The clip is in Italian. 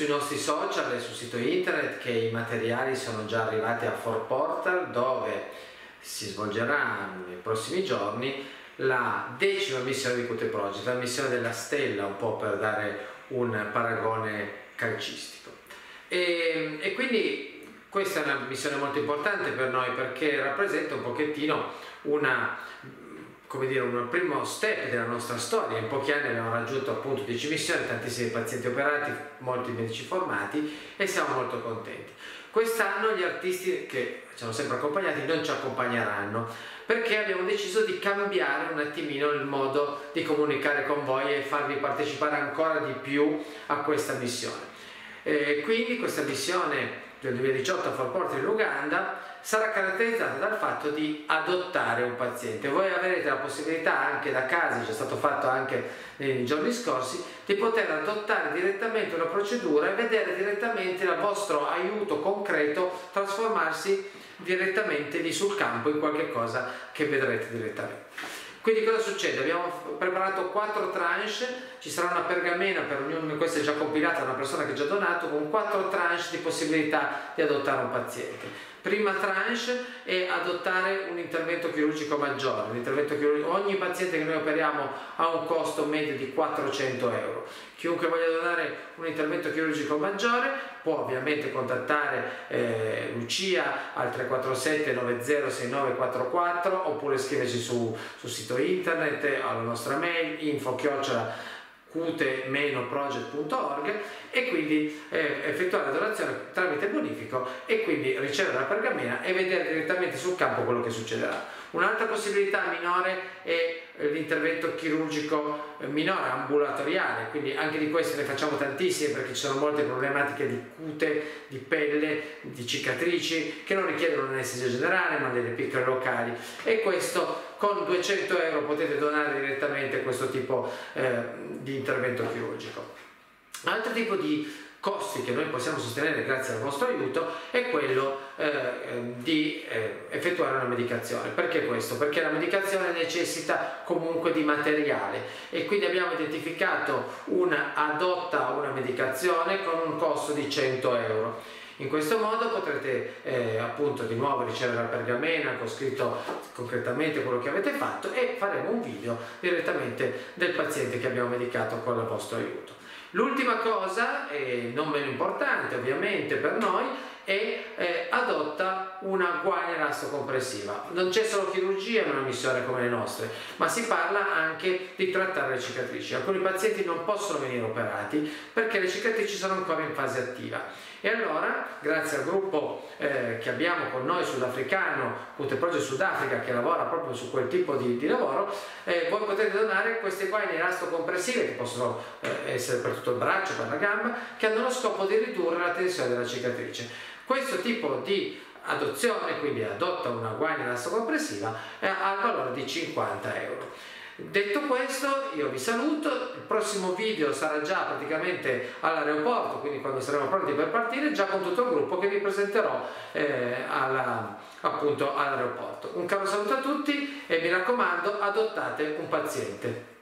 sui nostri social e sul sito internet che i materiali sono già arrivati a Fort Portal dove si svolgerà nei prossimi giorni la decima missione di Cute Project, la missione della stella un po' per dare un paragone calcistico. E, e quindi questa è una missione molto importante per noi perché rappresenta un pochettino una come dire, un primo step della nostra storia. In pochi anni abbiamo raggiunto appunto 10 missioni, tantissimi pazienti operati, molti medici formati e siamo molto contenti. Quest'anno gli artisti che ci hanno sempre accompagnati non ci accompagneranno perché abbiamo deciso di cambiare un attimino il modo di comunicare con voi e farvi partecipare ancora di più a questa missione. E quindi questa missione del 2018 a Fort Porter in Uganda sarà caratterizzata dal fatto di adottare un paziente. Voi avrete la possibilità anche da casa, c'è stato fatto anche nei giorni scorsi, di poter adottare direttamente una procedura e vedere direttamente il vostro aiuto concreto trasformarsi direttamente lì sul campo in qualche cosa che vedrete direttamente. Quindi cosa succede? Abbiamo preparato quattro tranche, ci sarà una pergamena per ognuno, questa è già compilata da una persona che ha già donato, con quattro tranche di possibilità di adottare un paziente. Prima tranche è adottare un intervento chirurgico maggiore, chirurgico, ogni paziente che noi operiamo ha un costo medio di 400 euro. Chiunque voglia donare un intervento chirurgico maggiore può ovviamente contattare eh, Lucia al 347 906944 oppure scriverci su, sul sito internet alla nostra mail info cute-project.org e quindi eh, effettuare la donazione tramite bonifico e quindi ricevere la pergamena e vedere direttamente sul campo quello che succederà. Un'altra possibilità minore è l'intervento chirurgico eh, minore, ambulatoriale, quindi anche di questi ne facciamo tantissimi perché ci sono molte problematiche di cute, di pelle, di cicatrici che non richiedono un'anestesia generale ma delle piccole locali e questo con 200 euro potete donare direttamente questo tipo eh, di intervento chirurgico. Altro tipo di costi che noi possiamo sostenere grazie al vostro aiuto è quello eh, di eh, effettuare una medicazione. Perché questo? Perché la medicazione necessita comunque di materiale e quindi abbiamo identificato una adotta una medicazione con un costo di 100 euro. In questo modo potrete eh, appunto di nuovo ricevere la pergamena con scritto concretamente quello che avete fatto e faremo un video direttamente del paziente che abbiamo medicato con il vostro aiuto. L'ultima cosa, e non meno importante ovviamente per noi, è eh, adotta una guaina elastocompressiva. Non c'è solo chirurgia in una missione come le nostre, ma si parla anche di trattare le cicatrici. Alcuni pazienti non possono venire operati perché le cicatrici sono ancora in fase attiva e allora, grazie al gruppo eh, che abbiamo con noi sudafricano, Cute Project Sudafrica, che lavora proprio su quel tipo di, di lavoro, eh, voi potete donare queste guaine elastocompressive, che possono eh, essere per tutto il braccio, per la gamba, che hanno lo scopo di ridurre la tensione della cicatrice. Questo tipo di adozione, quindi adotta una guaina elastocompressiva, ha il valore di 50 euro. Detto questo io vi saluto, il prossimo video sarà già praticamente all'aeroporto, quindi quando saremo pronti per partire, già con tutto il gruppo che vi presenterò eh, alla, appunto all'aeroporto. Un caro saluto a tutti e mi raccomando adottate un paziente.